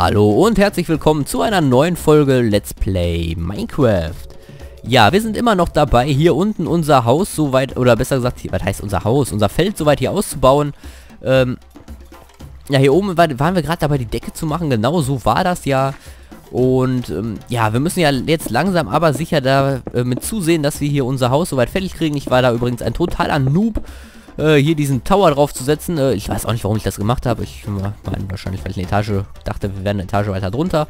Hallo und herzlich willkommen zu einer neuen Folge Let's Play Minecraft. Ja, wir sind immer noch dabei, hier unten unser Haus so weit, oder besser gesagt, was heißt unser Haus, unser Feld so weit hier auszubauen. Ähm, ja, hier oben war, waren wir gerade dabei, die Decke zu machen, genau so war das ja. Und ähm, ja, wir müssen ja jetzt langsam aber sicher da äh, zusehen, dass wir hier unser Haus so weit fertig kriegen. Ich war da übrigens ein totaler Noob äh, hier diesen Tower drauf zu setzen. Äh, ich weiß auch nicht, warum ich das gemacht habe. Ich meine, wahrscheinlich, weil ich eine Etage dachte, wir wären eine Etage weiter drunter.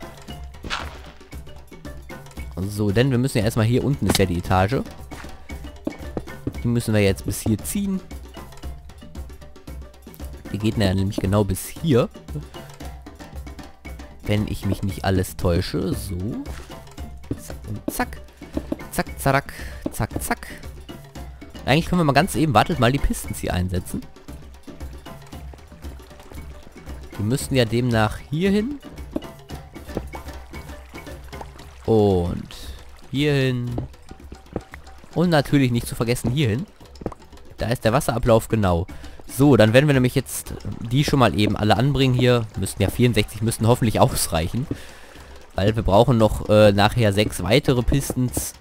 So, denn wir müssen ja erstmal hier unten ist ja die Etage. Die müssen wir jetzt bis hier ziehen. Die geht ja nämlich genau bis hier. Wenn ich mich nicht alles täusche. So. Zack und zack. Zack, zack, zack, zack. Eigentlich können wir mal ganz eben, wartet mal, die Pistons hier einsetzen. Die müssten ja demnach hier hin. Und hierhin. Und natürlich nicht zu vergessen hierhin. Da ist der Wasserablauf genau. So, dann werden wir nämlich jetzt die schon mal eben alle anbringen hier. Müssten ja 64, müssten hoffentlich ausreichen. Weil wir brauchen noch äh, nachher sechs weitere Pistons.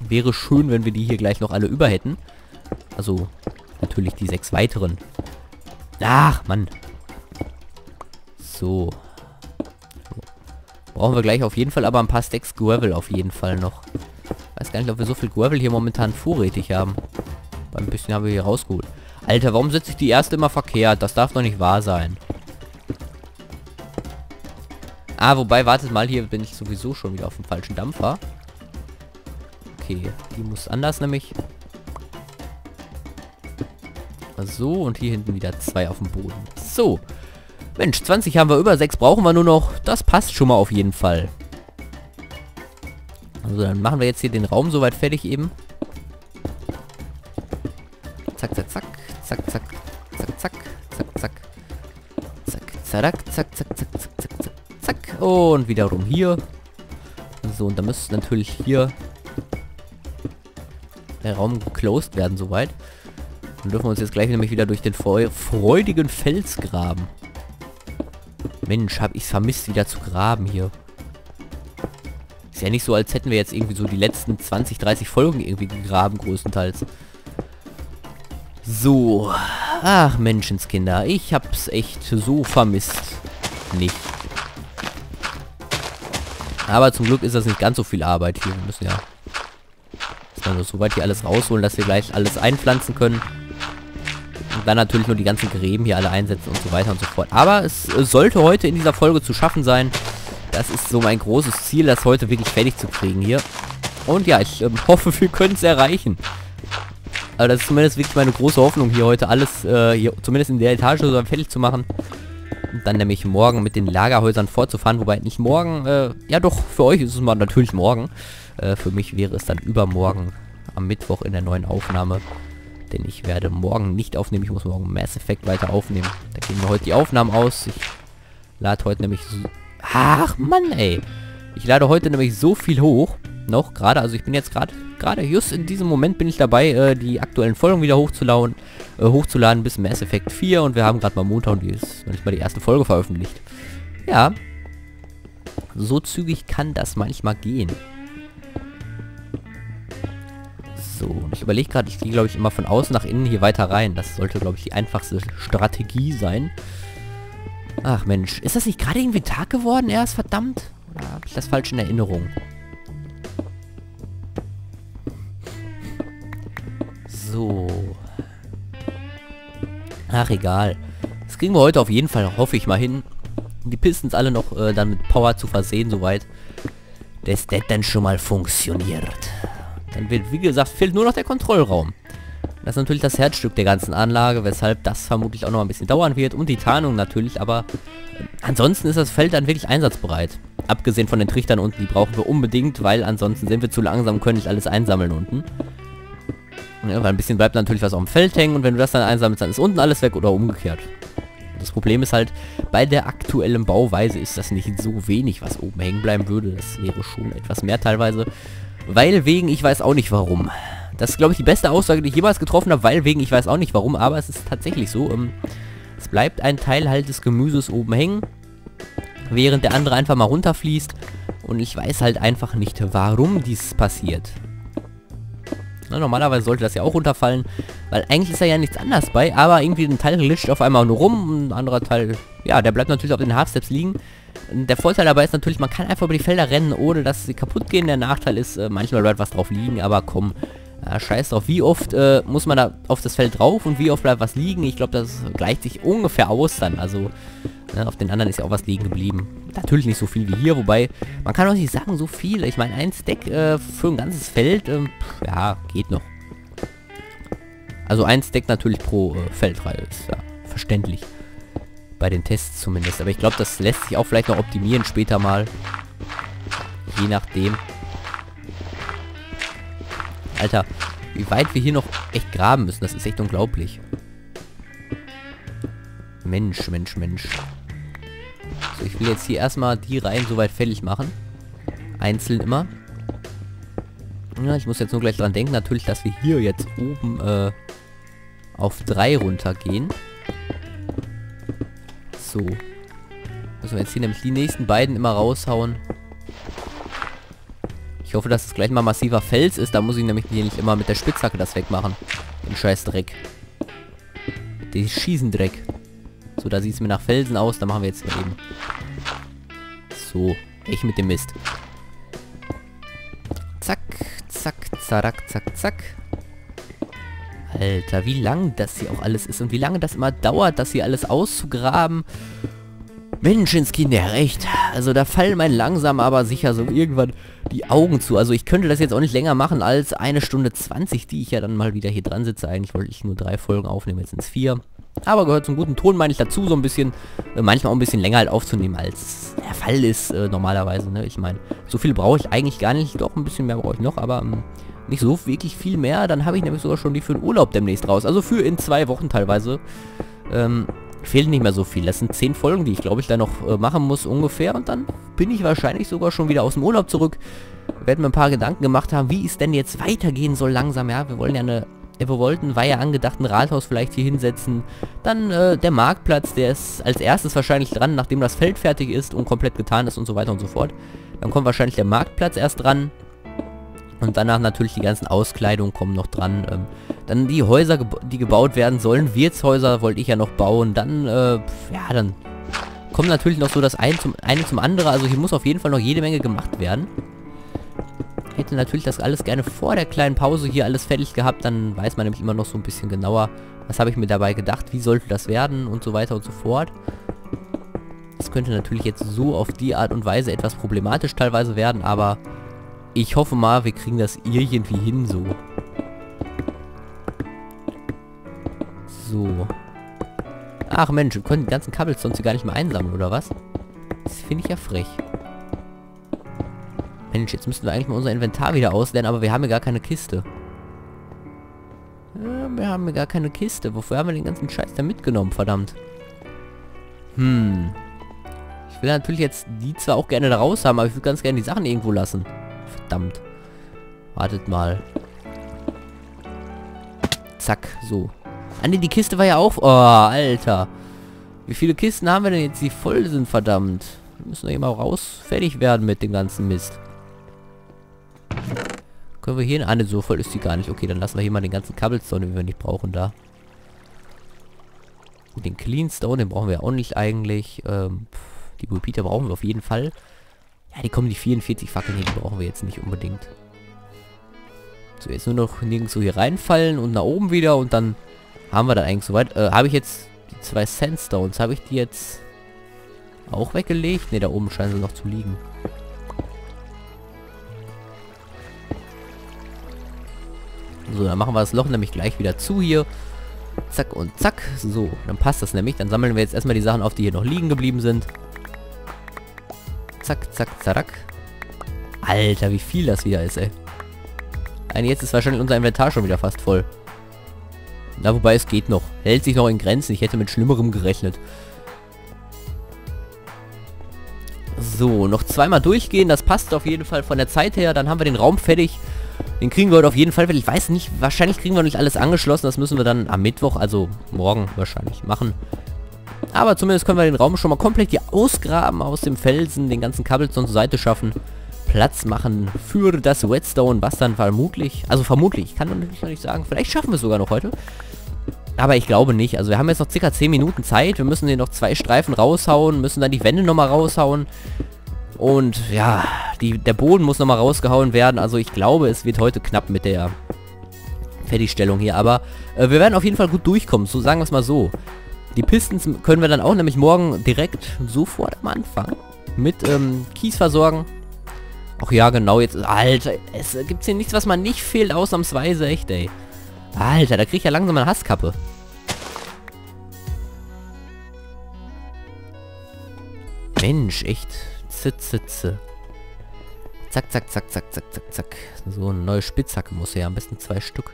Wäre schön, wenn wir die hier gleich noch alle über hätten. Also, natürlich die sechs weiteren. Ach, Mann. So. Brauchen wir gleich auf jeden Fall aber ein paar Stacks Gravel auf jeden Fall noch. Weiß gar nicht, ob wir so viel Gravel hier momentan vorrätig haben. Ein bisschen haben wir hier rausgeholt. Alter, warum setze ich die erste immer verkehrt? Das darf doch nicht wahr sein. Ah, wobei, wartet mal, hier bin ich sowieso schon wieder auf dem falschen Dampfer. Okay, die muss anders nämlich. Mal so. Und hier hinten wieder zwei auf dem Boden. So. Mensch, 20 haben wir über, 6 brauchen wir nur noch. Das passt schon mal auf jeden Fall. Also dann machen wir jetzt hier den Raum soweit fertig eben. Zack, zack, zack. Zack, zack. Zack, zack. Zack, zack. Zack, zack, zack, zack, zack, zack, zack, zack. Und wiederum hier. So, und da müsste natürlich hier der Raum geclosed werden soweit. Dann dürfen wir uns jetzt gleich nämlich wieder durch den freudigen Fels graben. Mensch, hab ich's vermisst, wieder zu graben hier. Ist ja nicht so, als hätten wir jetzt irgendwie so die letzten 20, 30 Folgen irgendwie gegraben, größtenteils. So. Ach, Menschenskinder. Ich hab's echt so vermisst. Nicht. Aber zum Glück ist das nicht ganz so viel Arbeit hier. Wir müssen ja... Also so weit hier alles rausholen, dass wir gleich alles einpflanzen können. Und dann natürlich nur die ganzen Gräben hier alle einsetzen und so weiter und so fort. Aber es sollte heute in dieser Folge zu schaffen sein. Das ist so mein großes Ziel, das heute wirklich fertig zu kriegen hier. Und ja, ich ähm, hoffe, wir können es erreichen. Aber das ist zumindest wirklich meine große Hoffnung, hier heute alles, äh, hier, zumindest in der Etage so fertig zu machen. Und dann nämlich morgen mit den Lagerhäusern fortzufahren. Wobei nicht morgen, äh, ja doch, für euch ist es mal natürlich morgen. Äh, für mich wäre es dann übermorgen am Mittwoch in der neuen Aufnahme. Denn ich werde morgen nicht aufnehmen. Ich muss morgen Mass Effect weiter aufnehmen. Da gehen mir heute die Aufnahmen aus. Ich lade heute nämlich... So Ach, Mann, ey. Ich lade heute nämlich so viel hoch. Noch gerade. Also ich bin jetzt gerade... Gerade just in diesem Moment bin ich dabei, äh, die aktuellen Folgen wieder hochzuladen, äh, hochzuladen bis Mass Effect 4. Und wir haben gerade mal Montag und die ist noch nicht mal die erste Folge veröffentlicht. Ja. So zügig kann das manchmal gehen. So, ich überlege gerade, ich gehe, glaube ich, immer von außen nach innen hier weiter rein. Das sollte, glaube ich, die einfachste Strategie sein. Ach Mensch, ist das nicht gerade irgendwie Tag geworden erst, verdammt? Oder habe ich das falsch in Erinnerung? So. Ach, egal. Das kriegen wir heute auf jeden Fall, hoffe ich mal hin. Die Pistons alle noch äh, dann mit Power zu versehen, soweit. Dass das dann schon mal funktioniert. Dann wird, wie gesagt, fehlt nur noch der Kontrollraum. Das ist natürlich das Herzstück der ganzen Anlage, weshalb das vermutlich auch noch ein bisschen dauern wird. Und die Tarnung natürlich, aber äh, ansonsten ist das Feld dann wirklich einsatzbereit. Abgesehen von den Trichtern unten, die brauchen wir unbedingt, weil ansonsten sind wir zu langsam und können nicht alles einsammeln unten. Ja, weil ein bisschen bleibt natürlich was auf dem Feld hängen und wenn du das dann einsammelst, dann ist unten alles weg oder umgekehrt. Das Problem ist halt, bei der aktuellen Bauweise ist das nicht so wenig, was oben hängen bleiben würde. Das wäre schon etwas mehr teilweise. Weil wegen, ich weiß auch nicht warum. Das ist, glaube ich, die beste Aussage, die ich jemals getroffen habe, weil wegen, ich weiß auch nicht warum, aber es ist tatsächlich so. Ähm, es bleibt ein Teil halt des Gemüses oben hängen. während der andere einfach mal runterfließt. Und ich weiß halt einfach nicht, warum dies passiert. Na, normalerweise sollte das ja auch runterfallen, weil eigentlich ist da ja nichts anderes bei, aber irgendwie ein Teil glitscht auf einmal nur rum, ein anderer Teil, ja, der bleibt natürlich auf den Half-Steps liegen. Der Vorteil dabei ist natürlich, man kann einfach über die Felder rennen, ohne dass sie kaputt gehen. Der Nachteil ist, äh, manchmal bleibt was drauf liegen, aber komm, ja, scheiß drauf. Wie oft äh, muss man da auf das Feld drauf und wie oft bleibt was liegen? Ich glaube, das gleicht sich ungefähr aus dann. Also, ne, auf den anderen ist ja auch was liegen geblieben. Natürlich nicht so viel wie hier, wobei, man kann auch nicht sagen, so viel. Ich meine, ein Stack äh, für ein ganzes Feld, äh, ja, geht noch. Also ein Stack natürlich pro äh, Feldreihe ist ja verständlich. Bei den Tests zumindest. Aber ich glaube, das lässt sich auch vielleicht noch optimieren später mal. Je nachdem. Alter, wie weit wir hier noch echt graben müssen. Das ist echt unglaublich. Mensch, Mensch, Mensch. So, ich will jetzt hier erstmal die Reihen soweit fertig machen. Einzeln immer. Ja, ich muss jetzt nur gleich dran denken, natürlich, dass wir hier jetzt oben äh, auf 3 runtergehen. So. Müssen wir jetzt hier nämlich die nächsten beiden immer raushauen. Ich hoffe, dass es gleich mal massiver Fels ist. Da muss ich nämlich hier nicht immer mit der Spitzhacke das wegmachen. Den scheiß Dreck. Den Schießendreck. So, da sieht es mir nach Felsen aus. Da machen wir jetzt mal eben. So, ich mit dem Mist. Zack, zack, zack, zack, zack. Alter, wie lang das hier auch alles ist und wie lange das immer dauert, das hier alles auszugraben. Menschenskinder, recht. Also da fallen mein langsam aber sicher so irgendwann die Augen zu. Also ich könnte das jetzt auch nicht länger machen als eine Stunde 20, die ich ja dann mal wieder hier dran sitze. Eigentlich wollte ich nur drei Folgen aufnehmen, jetzt sind es vier. Aber gehört zum guten Ton, meine ich dazu, so ein bisschen, äh, manchmal auch ein bisschen länger halt aufzunehmen, als der Fall ist äh, normalerweise. Ne? Ich meine, so viel brauche ich eigentlich gar nicht. Doch, ein bisschen mehr brauche ich noch, aber ähm, nicht so wirklich viel mehr. Dann habe ich nämlich sogar schon die für den Urlaub demnächst raus. Also für in zwei Wochen teilweise. Ähm, fehlt nicht mehr so viel. Das sind zehn Folgen, die ich glaube ich da noch äh, machen muss ungefähr. Und dann bin ich wahrscheinlich sogar schon wieder aus dem Urlaub zurück. Werden mir ein paar Gedanken gemacht haben, wie es denn jetzt weitergehen soll langsam. Ja, wir wollen ja eine... Wir wollten, war ja angedacht, ein Rathaus vielleicht hier hinsetzen. Dann äh, der Marktplatz, der ist als erstes wahrscheinlich dran, nachdem das Feld fertig ist und komplett getan ist und so weiter und so fort. Dann kommt wahrscheinlich der Marktplatz erst dran. Und danach natürlich die ganzen Auskleidungen kommen noch dran. Ähm, dann die Häuser, die gebaut werden sollen. Wirtshäuser wollte ich ja noch bauen. Dann, äh, ja, dann kommt natürlich noch so das eine zum, eine zum anderen. Also hier muss auf jeden Fall noch jede Menge gemacht werden. Hätte natürlich das alles gerne vor der kleinen Pause hier alles fertig gehabt. Dann weiß man nämlich immer noch so ein bisschen genauer, was habe ich mir dabei gedacht, wie sollte das werden und so weiter und so fort. Das könnte natürlich jetzt so auf die Art und Weise etwas problematisch teilweise werden, aber ich hoffe mal, wir kriegen das irgendwie hin so. So. Ach Mensch, wir können die ganzen Cobblestones hier gar nicht mehr einsammeln, oder was? Das finde ich ja frech. Mensch, jetzt müssten wir eigentlich mal unser Inventar wieder auslernen, aber wir haben ja gar keine Kiste. Ja, wir haben ja gar keine Kiste. Wofür haben wir den ganzen Scheiß da mitgenommen, verdammt? Hm. Ich will natürlich jetzt die zwar auch gerne da raus haben, aber ich will ganz gerne die Sachen irgendwo lassen. Verdammt. Wartet mal. Zack, so. Ah ne, die Kiste war ja auch... Oh, Alter. Wie viele Kisten haben wir denn jetzt, die voll sind, verdammt? Wir müssen hier mal raus fertig werden mit dem ganzen Mist. Können wir hier... Ah ne, so voll ist die gar nicht. Okay, dann lassen wir hier mal den ganzen Cobblestone, den wir nicht brauchen, da. Den Cleanstone, den brauchen wir auch nicht eigentlich. Ähm, die Repeater brauchen wir auf jeden Fall. Ja, die kommen die 44 Fackeln hier, die brauchen wir jetzt nicht unbedingt. So, jetzt nur noch nirgends so hier reinfallen und nach oben wieder und dann haben wir dann eigentlich soweit. Äh, habe ich jetzt die zwei Sandstones, habe ich die jetzt auch weggelegt? Ne, da oben scheinen sie noch zu liegen. So, dann machen wir das Loch nämlich gleich wieder zu hier. Zack und zack. So, dann passt das nämlich. Dann sammeln wir jetzt erstmal die Sachen auf, die hier noch liegen geblieben sind. Zack, zack, zack. Alter, wie viel das wieder ist, ey. Nein, jetzt ist wahrscheinlich unser Inventar schon wieder fast voll. Na, wobei es geht noch. Hält sich noch in Grenzen. Ich hätte mit Schlimmerem gerechnet. So, noch zweimal durchgehen. Das passt auf jeden Fall von der Zeit her. Dann haben wir den Raum fertig. Den kriegen wir heute auf jeden Fall. Ich weiß nicht, wahrscheinlich kriegen wir nicht alles angeschlossen. Das müssen wir dann am Mittwoch, also morgen wahrscheinlich, machen. Aber zumindest können wir den Raum schon mal komplett hier ausgraben aus dem Felsen, den ganzen Cobblestone zur Seite schaffen. Platz machen für das Whetstone, was dann vermutlich, also vermutlich, ich kann natürlich noch nicht sagen, vielleicht schaffen wir es sogar noch heute. Aber ich glaube nicht. Also wir haben jetzt noch circa 10 Minuten Zeit. Wir müssen hier noch zwei Streifen raushauen, müssen dann die Wände nochmal raushauen. Und ja, die, der Boden muss nochmal rausgehauen werden. Also ich glaube, es wird heute knapp mit der Fertigstellung hier. Aber äh, wir werden auf jeden Fall gut durchkommen. So sagen wir es mal so. Die Pistons können wir dann auch nämlich morgen direkt sofort am Anfang mit ähm, Kies versorgen. Ach ja, genau, jetzt... Alter, es gibt hier nichts, was man nicht fehlt, ausnahmsweise, echt, ey. Alter, da krieg ich ja langsam eine Hasskappe. Mensch, echt. Zitzitze. Zack, zack, zack, zack, zack, zack, zack. So, eine neue Spitzhacke muss her. Am besten zwei Stück.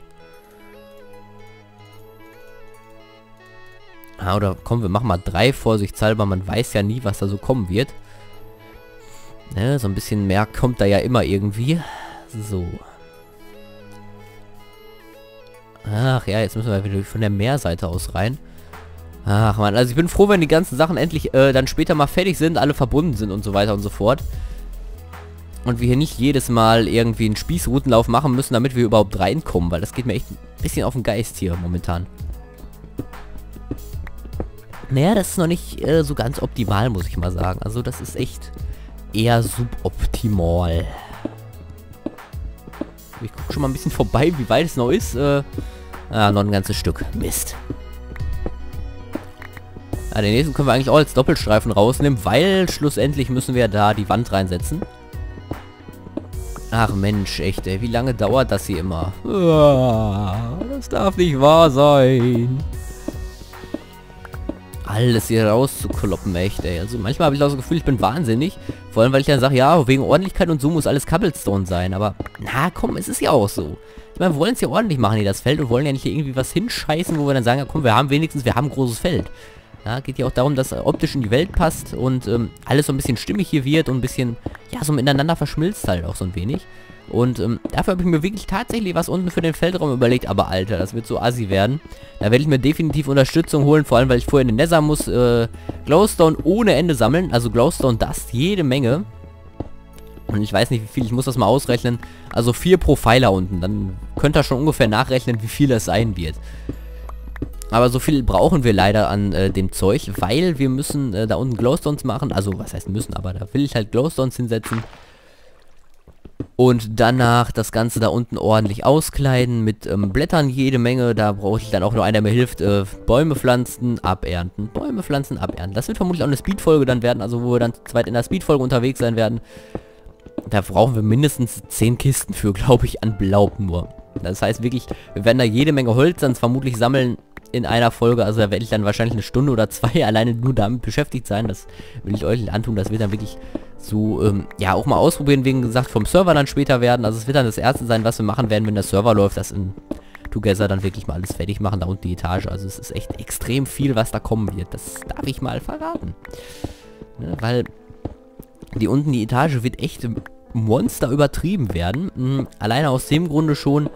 Ah, oder komm, wir machen mal drei vorsichtshalber. Man weiß ja nie, was da so kommen wird. Ne, so ein bisschen mehr kommt da ja immer irgendwie. So. Ach ja, jetzt müssen wir wieder von der Meerseite aus rein. Ach man, also ich bin froh, wenn die ganzen Sachen endlich äh, dann später mal fertig sind, alle verbunden sind und so weiter und so fort. Und wir hier nicht jedes Mal irgendwie einen Spießroutenlauf machen müssen, damit wir überhaupt reinkommen, weil das geht mir echt ein bisschen auf den Geist hier momentan. Naja, das ist noch nicht äh, so ganz optimal, muss ich mal sagen. Also das ist echt eher suboptimal. Ich gucke schon mal ein bisschen vorbei, wie weit es noch ist. Äh, ah, noch ein ganzes Stück. Mist. Ja, den nächsten können wir eigentlich auch als Doppelstreifen rausnehmen, weil schlussendlich müssen wir da die Wand reinsetzen. Ach Mensch, echt, ey. Wie lange dauert das hier immer? Ah, das darf nicht wahr sein alles hier rauszukloppen, echt, ey. Also manchmal habe ich auch das Gefühl, ich bin wahnsinnig. Vor allem, weil ich dann sage, ja, wegen Ordentlichkeit und so muss alles Cobblestone sein. Aber, na komm, es ist ja auch so. Ich meine, wir wollen es ja ordentlich machen hier, das Feld. Und wollen ja nicht irgendwie was hinscheißen, wo wir dann sagen, ja komm, wir haben wenigstens, wir haben ein großes Feld. Ja, geht ja auch darum, dass optisch in die Welt passt und ähm, alles so ein bisschen stimmig hier wird und ein bisschen, ja, so miteinander verschmilzt halt auch so ein wenig. Und ähm, dafür habe ich mir wirklich tatsächlich was unten für den Feldraum überlegt. Aber Alter, das wird so assi werden. Da werde ich mir definitiv Unterstützung holen. Vor allem, weil ich vorher in den Nether muss. Äh, Glowstone ohne Ende sammeln. Also Glowstone Dust, jede Menge. Und ich weiß nicht wie viel, ich muss das mal ausrechnen. Also vier pro Pfeiler unten. Dann könnt ihr schon ungefähr nachrechnen, wie viel das sein wird. Aber so viel brauchen wir leider an äh, dem Zeug, weil wir müssen äh, da unten Glowstones machen. Also, was heißt müssen, aber da will ich halt Glowstones hinsetzen. Und danach das Ganze da unten ordentlich auskleiden mit ähm, Blättern jede Menge. Da brauche ich dann auch nur einer, der mir hilft. Äh, Bäume pflanzen, abernten. Bäume pflanzen, abernten. Das wird vermutlich auch eine Speedfolge dann werden, also wo wir dann zweit in der Speedfolge unterwegs sein werden. Da brauchen wir mindestens 10 Kisten für, glaube ich, an Blaub nur. Das heißt wirklich, wir werden da jede Menge Holz dann vermutlich sammeln in einer Folge. Also da werde ich dann wahrscheinlich eine Stunde oder zwei alleine nur damit beschäftigt sein. Das will ich euch antun. Das wird dann wirklich so, ähm, ja, auch mal ausprobieren, wegen gesagt, vom Server dann später werden. Also es wird dann das erste sein, was wir machen werden, wenn der Server läuft, das in Together dann wirklich mal alles fertig machen, da unten die Etage. Also es ist echt extrem viel, was da kommen wird. Das darf ich mal verraten. Ne, weil die unten die Etage wird echt Monster übertrieben werden. Mhm, alleine aus dem Grunde schon,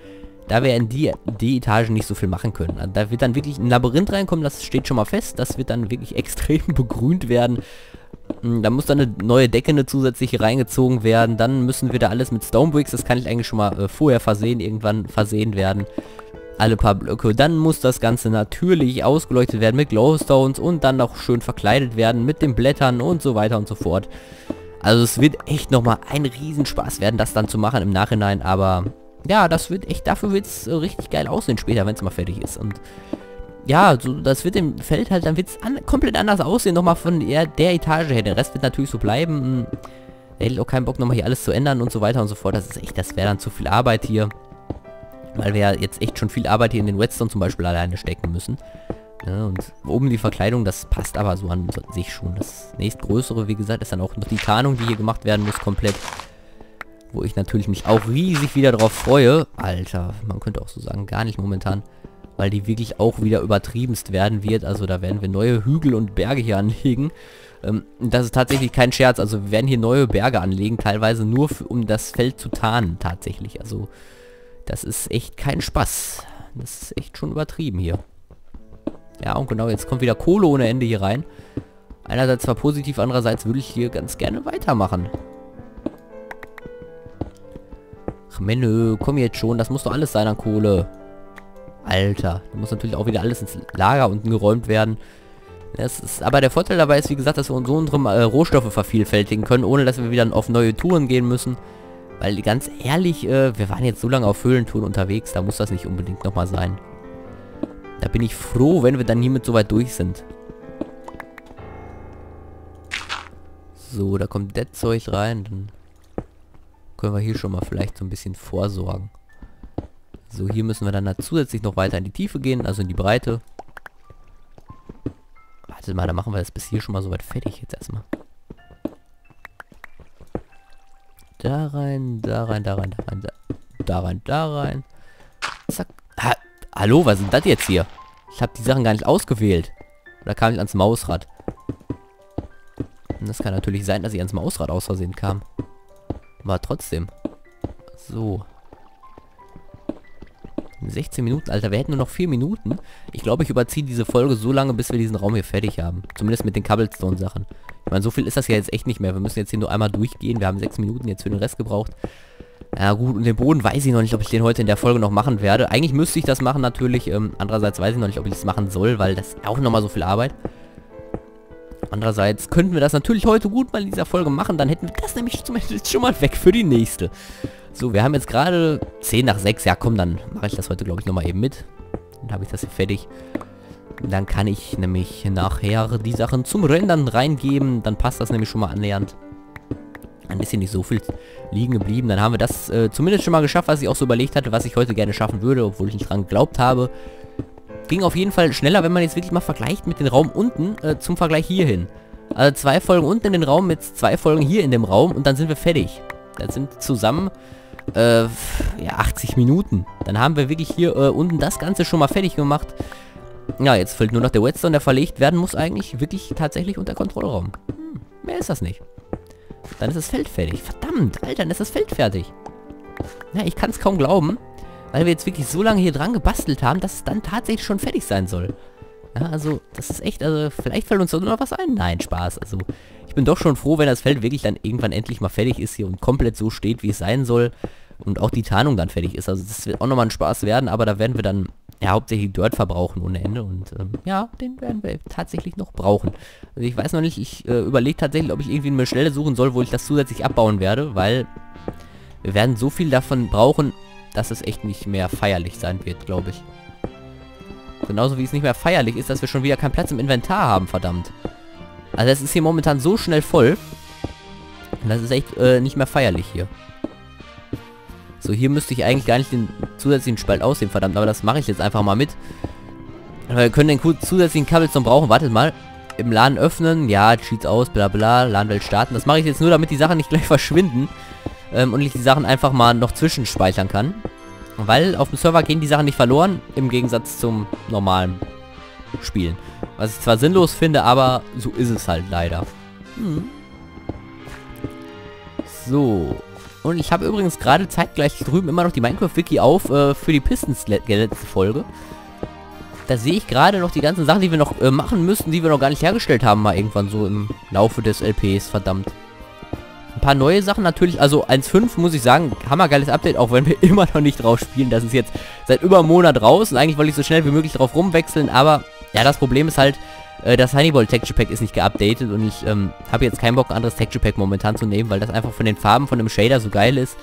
da wir in die, die Etage nicht so viel machen können. Also da wird dann wirklich ein Labyrinth reinkommen, das steht schon mal fest. Das wird dann wirklich extrem begrünt werden. Hm, da muss dann eine neue Decke eine zusätzliche reingezogen werden. Dann müssen wir da alles mit Stonebricks, das kann ich eigentlich schon mal äh, vorher versehen, irgendwann versehen werden. Alle paar Blöcke. Dann muss das Ganze natürlich ausgeleuchtet werden mit Glowstones und dann noch schön verkleidet werden mit den Blättern und so weiter und so fort. Also es wird echt nochmal ein Riesenspaß werden, das dann zu machen im Nachhinein. Aber ja, das wird echt, dafür wird es äh, richtig geil aussehen später, wenn es mal fertig ist. Und ja, so, das wird im Feld halt, dann wird es an, komplett anders aussehen, nochmal von der, der Etage her. Der Rest wird natürlich so bleiben. Er hätte auch keinen Bock, nochmal hier alles zu ändern und so weiter und so fort. Das ist echt, das wäre dann zu viel Arbeit hier. Weil wir ja jetzt echt schon viel Arbeit hier in den Redstone zum Beispiel alleine stecken müssen. Ja, und oben die Verkleidung, das passt aber so an sich schon. Das nächstgrößere, wie gesagt, ist dann auch noch die Tarnung, die hier gemacht werden muss, komplett. Wo ich natürlich mich auch riesig wieder drauf freue. Alter, man könnte auch so sagen, gar nicht momentan weil die wirklich auch wieder übertriebenst werden wird. Also da werden wir neue Hügel und Berge hier anlegen. Ähm, das ist tatsächlich kein Scherz. Also wir werden hier neue Berge anlegen, teilweise nur für, um das Feld zu tarnen tatsächlich. Also das ist echt kein Spaß. Das ist echt schon übertrieben hier. Ja, und genau, jetzt kommt wieder Kohle ohne Ende hier rein. Einerseits zwar positiv, andererseits würde ich hier ganz gerne weitermachen. Menno, komm jetzt schon, das muss doch alles sein an Kohle. Alter, da muss natürlich auch wieder alles ins Lager unten geräumt werden. Das ist, aber der Vorteil dabei ist, wie gesagt, dass wir so unsere äh, Rohstoffe vervielfältigen können, ohne dass wir wieder auf neue Touren gehen müssen. Weil ganz ehrlich, äh, wir waren jetzt so lange auf Höhlentouren unterwegs, da muss das nicht unbedingt nochmal sein. Da bin ich froh, wenn wir dann hiermit soweit durch sind. So, da kommt das Zeug rein, dann können wir hier schon mal vielleicht so ein bisschen vorsorgen. So, hier müssen wir dann zusätzlich noch weiter in die Tiefe gehen, also in die Breite. Warte mal, dann machen wir das bis hier schon mal soweit fertig jetzt erstmal. Da rein, da rein, da rein, da rein, da, da rein, da rein. Zack. Ha, hallo, was sind das jetzt hier? Ich habe die Sachen gar nicht ausgewählt. Oder kam ich ans Mausrad? Und das kann natürlich sein, dass ich ans Mausrad aus Versehen kam. Aber trotzdem. So. 16 Minuten, Alter. Wir hätten nur noch 4 Minuten. Ich glaube, ich überziehe diese Folge so lange, bis wir diesen Raum hier fertig haben. Zumindest mit den Cobblestone-Sachen. Ich meine, so viel ist das ja jetzt echt nicht mehr. Wir müssen jetzt hier nur einmal durchgehen. Wir haben 6 Minuten jetzt für den Rest gebraucht. Ja gut, und den Boden weiß ich noch nicht, ob ich den heute in der Folge noch machen werde. Eigentlich müsste ich das machen natürlich. Ähm, andererseits weiß ich noch nicht, ob ich das machen soll, weil das auch nochmal so viel Arbeit. Andererseits könnten wir das natürlich heute gut mal in dieser Folge machen. Dann hätten wir das nämlich zumindest schon mal weg für die nächste. So, wir haben jetzt gerade 10 nach 6. Ja, komm, dann mache ich das heute, glaube ich, nochmal eben mit. Dann habe ich das hier fertig. Dann kann ich nämlich nachher die Sachen zum Rendern reingeben. Dann passt das nämlich schon mal annähernd. Dann ist hier nicht so viel liegen geblieben. Dann haben wir das äh, zumindest schon mal geschafft, was ich auch so überlegt hatte, was ich heute gerne schaffen würde, obwohl ich nicht dran geglaubt habe. Ging auf jeden Fall schneller, wenn man jetzt wirklich mal vergleicht mit dem Raum unten äh, zum Vergleich hierhin. Also zwei Folgen unten in den Raum mit zwei Folgen hier in dem Raum und dann sind wir fertig. Das sind zusammen äh, ja, 80 Minuten. Dann haben wir wirklich hier äh, unten das Ganze schon mal fertig gemacht. Ja, jetzt fehlt nur noch der Whetstone, der verlegt werden muss eigentlich wirklich tatsächlich unter Kontrollraum. Hm, mehr ist das nicht. Dann ist das Feld fertig. Verdammt, Alter, dann ist das Feld fertig. Ja, ich kann es kaum glauben, weil wir jetzt wirklich so lange hier dran gebastelt haben, dass es dann tatsächlich schon fertig sein soll. Ja, also, das ist echt, also, vielleicht fällt uns doch noch was ein. Nein, Spaß. Also, ich bin doch schon froh, wenn das Feld wirklich dann irgendwann endlich mal fertig ist hier und komplett so steht, wie es sein soll. Und auch die Tarnung dann fertig ist. Also, das wird auch nochmal ein Spaß werden, aber da werden wir dann ja hauptsächlich Dirt verbrauchen ohne Ende. Und, ähm, ja, den werden wir tatsächlich noch brauchen. Also, ich weiß noch nicht, ich äh, überlege tatsächlich, ob ich irgendwie eine Stelle suchen soll, wo ich das zusätzlich abbauen werde, weil wir werden so viel davon brauchen, dass es echt nicht mehr feierlich sein wird, glaube ich. Genauso wie es nicht mehr feierlich ist, dass wir schon wieder keinen Platz im Inventar haben, verdammt. Also es ist hier momentan so schnell voll. Das ist echt äh, nicht mehr feierlich hier. So, hier müsste ich eigentlich gar nicht den zusätzlichen Spalt aussehen, verdammt. Aber das mache ich jetzt einfach mal mit. Wir können den zusätzlichen Cobblestone brauchen. Wartet mal. Im Laden öffnen. Ja, Cheats aus, bla bla. LAN-Welt starten. Das mache ich jetzt nur, damit die Sachen nicht gleich verschwinden. Ähm, und ich die Sachen einfach mal noch zwischenspeichern kann. Weil auf dem Server gehen die Sachen nicht verloren, im Gegensatz zum normalen Spielen. Was ich zwar sinnlos finde, aber so ist es halt leider. Hm. So. Und ich habe übrigens gerade zeitgleich drüben immer noch die Minecraft-Wiki auf äh, für die Pistons letzte Folge. Da sehe ich gerade noch die ganzen Sachen, die wir noch äh, machen müssen, die wir noch gar nicht hergestellt haben, mal irgendwann so im Laufe des LPs, verdammt. Ein paar neue Sachen natürlich, also 1.5 muss ich sagen, hammergeiles Update, auch wenn wir immer noch nicht drauf spielen. Das ist jetzt seit über einem Monat raus und eigentlich wollte ich so schnell wie möglich drauf rumwechseln, aber ja, das Problem ist halt, äh, das Honeyball Texture Pack ist nicht geupdatet und ich ähm, habe jetzt keinen Bock, ein anderes Texture Pack momentan zu nehmen, weil das einfach von den Farben von dem Shader so geil ist.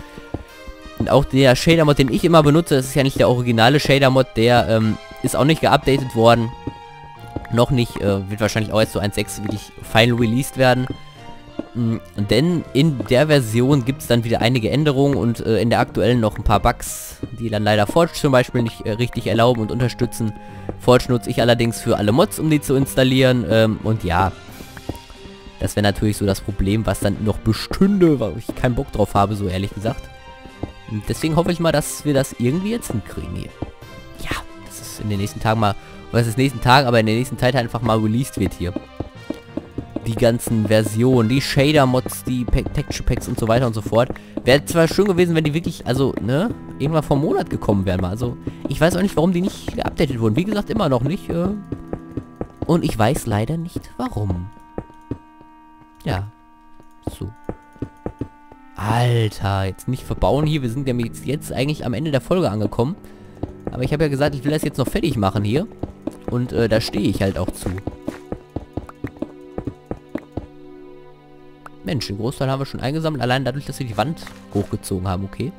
Und auch der Shader-Mod, den ich immer benutze, das ist ja nicht der originale Shader-Mod, der ähm, ist auch nicht geupdatet worden. Noch nicht, äh, wird wahrscheinlich auch jetzt so 1.6 wirklich final released werden. Mm, denn in der Version gibt es dann wieder einige Änderungen und äh, in der aktuellen noch ein paar Bugs, die dann leider Forge zum Beispiel nicht äh, richtig erlauben und unterstützen. Forge nutze ich allerdings für alle Mods, um die zu installieren. Ähm, und ja, das wäre natürlich so das Problem, was dann noch bestünde, weil ich keinen Bock drauf habe, so ehrlich gesagt. Und deswegen hoffe ich mal, dass wir das irgendwie jetzt hinkriegen hier. Ja, dass es in den nächsten Tagen mal, es ist nächsten Tag, aber in der nächsten Zeit einfach mal released wird hier die ganzen Versionen, die Shader-Mods, die Texture Packs und so weiter und so fort. Wäre zwar schön gewesen, wenn die wirklich, also, ne, irgendwann vom Monat gekommen wären. Also, ich weiß auch nicht, warum die nicht geupdatet wurden. Wie gesagt, immer noch nicht. Äh, Und ich weiß leider nicht, warum. Ja. So. Alter, jetzt nicht verbauen hier. Wir sind ja jetzt, jetzt eigentlich am Ende der Folge angekommen. Aber ich habe ja gesagt, ich will das jetzt noch fertig machen hier. Und äh, da stehe ich halt auch zu. Mensch, den Großteil haben wir schon eingesammelt, allein dadurch, dass wir die Wand hochgezogen haben, okay.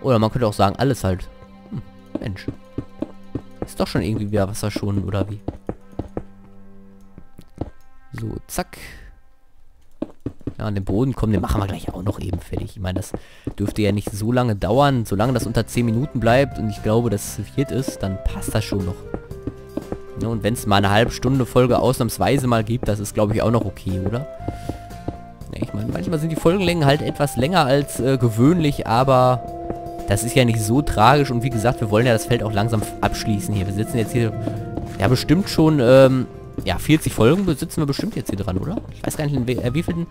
Oder man könnte auch sagen, alles halt. Hm, Mensch. Ist doch schon irgendwie wieder Wasser schon, oder wie? So, zack. Ja, an den Boden kommen, den machen wir gleich auch noch eben fertig. Ich meine, das dürfte ja nicht so lange dauern. Solange das unter 10 Minuten bleibt und ich glaube, dass es wird ist, dann passt das schon noch. Ja, und wenn es mal eine halbe Stunde Folge ausnahmsweise mal gibt, das ist glaube ich auch noch okay, oder? Manchmal sind die Folgenlängen halt etwas länger als äh, gewöhnlich, aber das ist ja nicht so tragisch. Und wie gesagt, wir wollen ja das Feld auch langsam abschließen hier. Wir sitzen jetzt hier, ja bestimmt schon, ähm, ja 40 Folgen sitzen wir bestimmt jetzt hier dran, oder? Ich weiß gar nicht, wie, äh, wie vielen...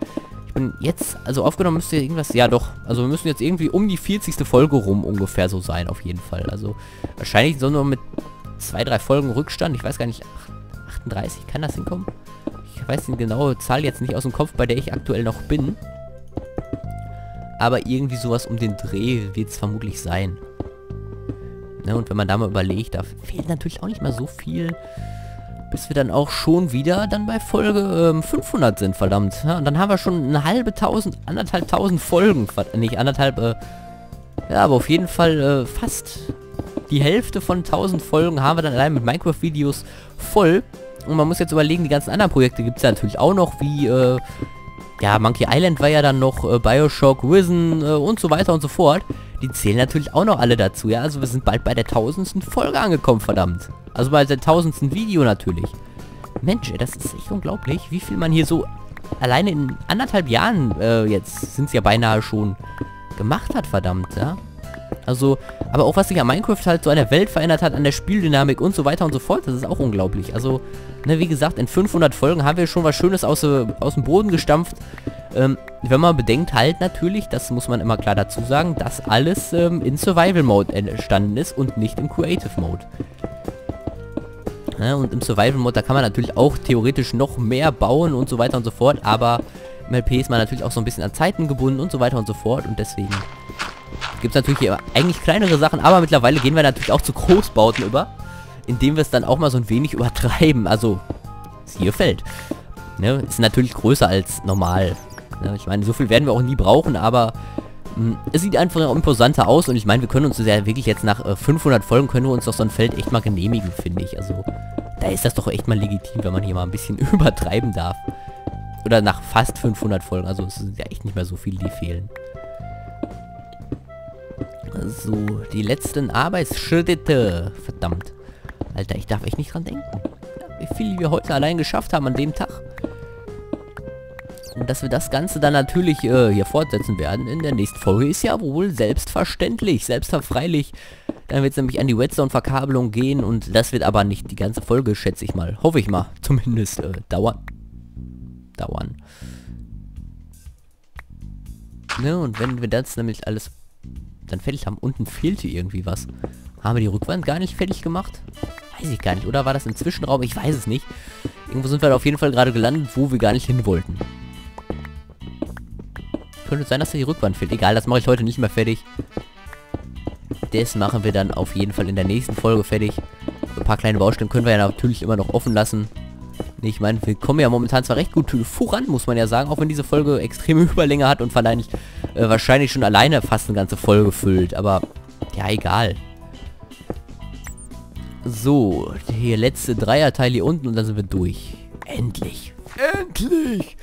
Ich bin jetzt, also aufgenommen müsste irgendwas, ja doch. Also wir müssen jetzt irgendwie um die 40. Folge rum ungefähr so sein, auf jeden Fall. Also wahrscheinlich so nur mit zwei, drei Folgen Rückstand. Ich weiß gar nicht, 38, kann das hinkommen? Ich weiß die genaue Zahl jetzt nicht aus dem Kopf, bei der ich aktuell noch bin. Aber irgendwie sowas um den Dreh wird es vermutlich sein. Ne, und wenn man da mal überlegt, da fehlt natürlich auch nicht mal so viel, bis wir dann auch schon wieder dann bei Folge ähm, 500 sind, verdammt. Ja, und dann haben wir schon eine halbe tausend, anderthalb tausend Folgen, nicht anderthalb, äh, ja, aber auf jeden Fall äh, fast die Hälfte von 1000 Folgen haben wir dann allein mit Minecraft-Videos voll. Und man muss jetzt überlegen, die ganzen anderen Projekte gibt es ja natürlich auch noch, wie, äh, ja, Monkey Island war ja dann noch, äh, Bioshock, Risen äh, und so weiter und so fort. Die zählen natürlich auch noch alle dazu, ja. Also wir sind bald bei der tausendsten Folge angekommen, verdammt. Also bei der tausendsten Video natürlich. Mensch, das ist echt unglaublich, wie viel man hier so alleine in anderthalb Jahren, äh, jetzt sind es ja beinahe schon, gemacht hat, verdammt, ja. Also, aber auch was sich an Minecraft halt so an der Welt verändert hat, an der Spieldynamik und so weiter und so fort, das ist auch unglaublich. Also, ne, wie gesagt, in 500 Folgen haben wir schon was Schönes aus, äh, aus dem Boden gestampft. Ähm, wenn man bedenkt halt natürlich, das muss man immer klar dazu sagen, dass alles ähm, in Survival Mode entstanden ist und nicht im Creative Mode. Ja, und im Survival Mode, da kann man natürlich auch theoretisch noch mehr bauen und so weiter und so fort, aber im LP ist man natürlich auch so ein bisschen an Zeiten gebunden und so weiter und so fort und deswegen gibt es natürlich eigentlich kleinere Sachen, aber mittlerweile gehen wir natürlich auch zu Großbauten über, indem wir es dann auch mal so ein wenig übertreiben. Also, hier fällt. Ne, ist natürlich größer als normal. Ne, ich meine, so viel werden wir auch nie brauchen, aber mh, hm, es sieht einfach imposanter aus und ich meine, wir können uns ja wirklich jetzt nach äh, 500 Folgen können wir uns doch so ein Feld echt mal genehmigen, finde ich. Also, da ist das doch echt mal legitim, wenn man hier mal ein bisschen übertreiben darf. Oder nach fast 500 Folgen, also es sind ja echt nicht mehr so viele, die fehlen. So, die letzten Arbeitsschritte. Verdammt. Alter, ich darf echt nicht dran denken. Wie viel wir heute allein geschafft haben an dem Tag. Und dass wir das Ganze dann natürlich äh, hier fortsetzen werden in der nächsten Folge, ist ja wohl selbstverständlich, selbstverfreilich. Dann wird es nämlich an die Redstone-Verkabelung gehen und das wird aber nicht die ganze Folge, schätze ich mal. Hoffe ich mal. Zumindest äh, dauern. Dauern. Ne, und wenn wir das nämlich alles dann fertig haben. Unten fehlte irgendwie was. Haben wir die Rückwand gar nicht fertig gemacht? Weiß ich gar nicht. Oder war das ein Zwischenraum? Ich weiß es nicht. Irgendwo sind wir auf jeden Fall gerade gelandet, wo wir gar nicht hin wollten. Könnte sein, dass da die Rückwand fehlt. Egal, das mache ich heute nicht mehr fertig. Das machen wir dann auf jeden Fall in der nächsten Folge fertig. Ein paar kleine Baustellen können wir ja natürlich immer noch offen lassen. Ich meine, wir kommen ja momentan zwar recht gut voran, muss man ja sagen, auch wenn diese Folge extreme Überlänge hat und vielleicht äh, wahrscheinlich schon alleine fast eine ganze Folge füllt, aber ja, egal. So, hier letzte Dreierteil hier unten und dann sind wir durch. Endlich. Endlich!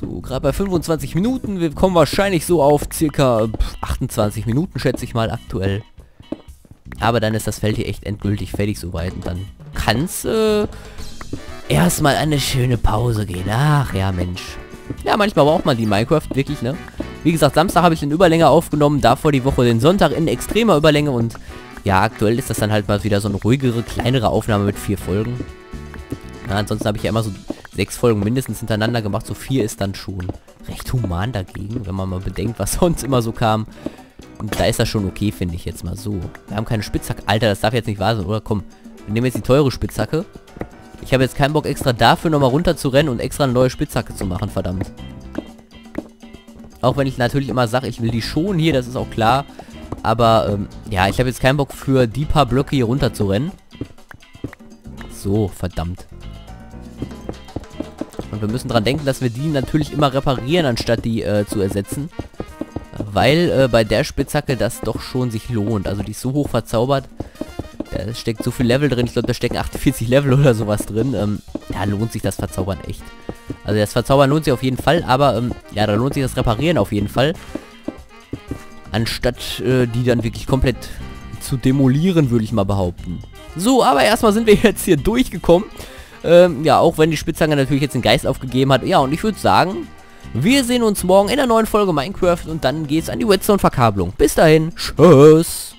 So, gerade bei 25 Minuten. Wir kommen wahrscheinlich so auf circa 28 Minuten, schätze ich mal, aktuell. Aber dann ist das Feld hier echt endgültig fertig soweit und dann kann es äh, erstmal eine schöne Pause gehen. Ach ja, Mensch. Ja, manchmal braucht man die Minecraft wirklich, ne? Wie gesagt, Samstag habe ich in Überlänge aufgenommen, davor die Woche den Sonntag in extremer Überlänge und ja, aktuell ist das dann halt mal wieder so eine ruhigere, kleinere Aufnahme mit vier Folgen. Ja, ansonsten habe ich ja immer so sechs Folgen mindestens hintereinander gemacht, so vier ist dann schon recht human dagegen, wenn man mal bedenkt, was sonst immer so kam. Und da ist das schon okay, finde ich jetzt mal so. Wir haben keine Spitzhacke. Alter, das darf jetzt nicht wahr sein, oder? Komm, wir nehmen jetzt die teure Spitzhacke Ich habe jetzt keinen Bock extra dafür nochmal runter zu rennen und extra eine neue Spitzhacke zu machen, verdammt. Auch wenn ich natürlich immer sage, ich will die schon hier, das ist auch klar. Aber, ähm, ja, ich habe jetzt keinen Bock für die paar Blöcke hier runter zu rennen. So, verdammt. Und wir müssen dran denken, dass wir die natürlich immer reparieren, anstatt die äh, zu ersetzen. Weil äh, bei der Spitzhacke das doch schon sich lohnt. Also die ist so hoch verzaubert. Da steckt so viel Level drin. Ich glaube, da stecken 48 Level oder sowas drin. Ähm, ja, lohnt sich das Verzaubern echt. Also das Verzaubern lohnt sich auf jeden Fall, aber ähm, ja, da lohnt sich das Reparieren auf jeden Fall. Anstatt äh, die dann wirklich komplett zu demolieren, würde ich mal behaupten. So, aber erstmal sind wir jetzt hier durchgekommen. Ähm, ja, auch wenn die Spitzhacke natürlich jetzt den Geist aufgegeben hat. Ja, und ich würde sagen, wir sehen uns morgen in der neuen Folge Minecraft und dann geht's an die Redstone-Verkabelung. Bis dahin, tschüss.